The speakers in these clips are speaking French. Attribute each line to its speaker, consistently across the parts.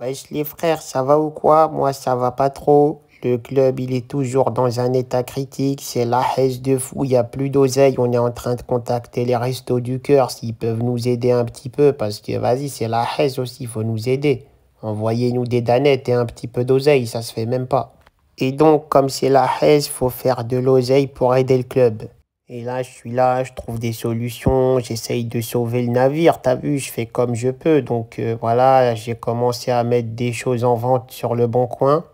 Speaker 1: Wesh les frères, ça va ou quoi? Moi ça va pas trop. Le club il est toujours dans un état critique, c'est la haisse de fou, il a plus d'oseille, on est en train de contacter les restos du cœur s'ils peuvent nous aider un petit peu parce que vas-y c'est la haisse aussi, il faut nous aider. Envoyez-nous des danettes et un petit peu d'oseille, ça se fait même pas. Et donc comme c'est la haisse, faut faire de l'oseille pour aider le club. Et là, je suis là, je trouve des solutions, j'essaye de sauver le navire, t'as vu, je fais comme je peux. Donc euh, voilà, j'ai commencé à mettre des choses en vente sur le bon coin.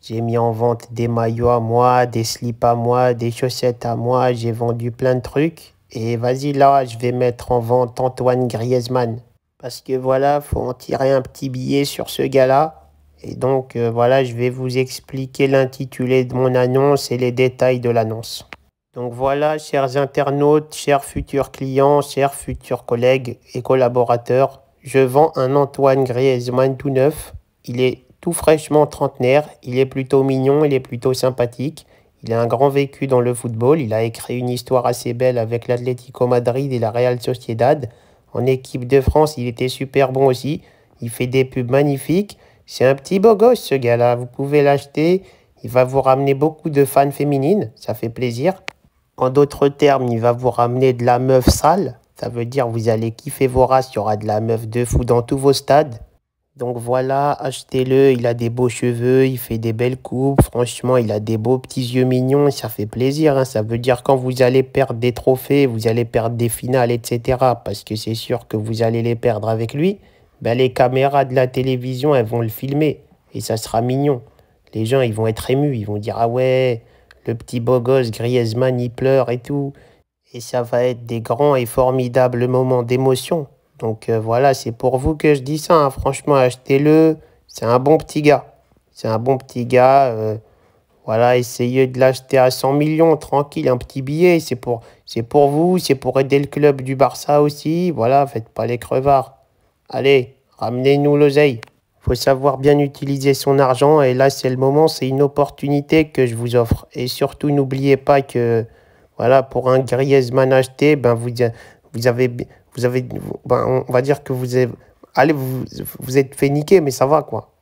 Speaker 1: J'ai mis en vente des maillots à moi, des slips à moi, des chaussettes à moi, j'ai vendu plein de trucs. Et vas-y là, je vais mettre en vente Antoine Griezmann. Parce que voilà, faut en tirer un petit billet sur ce gars-là. Et donc euh, voilà, je vais vous expliquer l'intitulé de mon annonce et les détails de l'annonce. Donc voilà, chers internautes, chers futurs clients, chers futurs collègues et collaborateurs, je vends un Antoine Griezmann tout neuf. Il est tout fraîchement trentenaire, il est plutôt mignon, il est plutôt sympathique. Il a un grand vécu dans le football, il a écrit une histoire assez belle avec l'Atlético Madrid et la Real Sociedad. En équipe de France, il était super bon aussi. Il fait des pubs magnifiques. C'est un petit beau gosse ce gars-là, vous pouvez l'acheter. Il va vous ramener beaucoup de fans féminines, ça fait plaisir. En d'autres termes, il va vous ramener de la meuf sale. Ça veut dire vous allez kiffer vos races. Il y aura de la meuf de fou dans tous vos stades. Donc voilà, achetez-le. Il a des beaux cheveux, il fait des belles coupes. Franchement, il a des beaux petits yeux mignons. Ça fait plaisir. Hein. Ça veut dire quand vous allez perdre des trophées, vous allez perdre des finales, etc. Parce que c'est sûr que vous allez les perdre avec lui. Ben, les caméras de la télévision, elles vont le filmer. Et ça sera mignon. Les gens, ils vont être émus. Ils vont dire, ah ouais, le petit beau gosse Griezmann, il pleure et tout. Et ça va être des grands et formidables moments d'émotion. Donc euh, voilà, c'est pour vous que je dis ça. Hein. Franchement, achetez-le. C'est un bon petit gars. C'est un bon petit gars. Euh, voilà, essayez de l'acheter à 100 millions, tranquille, un petit billet. C'est pour, c'est pour vous, c'est pour aider le club du Barça aussi. Voilà, faites pas les crevards. Allez, ramenez-nous l'oseille faut savoir bien utiliser son argent et là c'est le moment, c'est une opportunité que je vous offre. Et surtout n'oubliez pas que voilà pour un Griezmann acheté, ben vous vous avez vous avez ben, on va dire que vous allez vous vous êtes fait niquer mais ça va quoi.